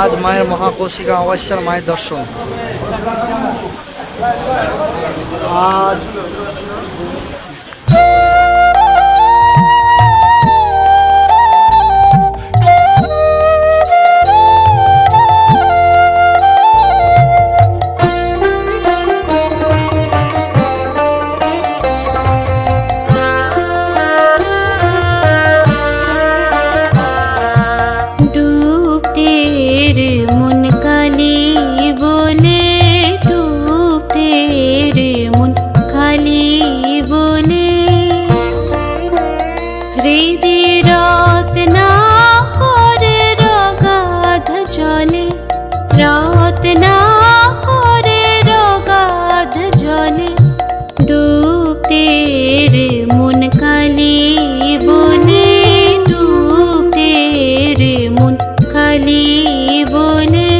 আজ মায়ের মহাকৌশিকা অমাবস্যার মায়ের দর্শন। আজ রাত না করে রগাধ জলে ডুবতে রে মন কালি বলে ডুবতে রে মন কালি বলে